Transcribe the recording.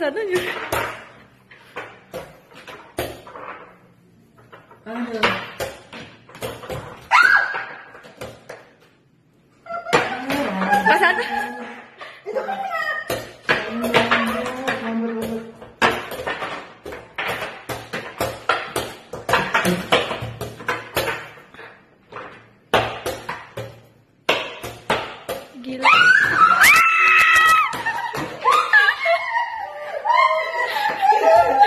satu juga. Kan Gila. Yeah.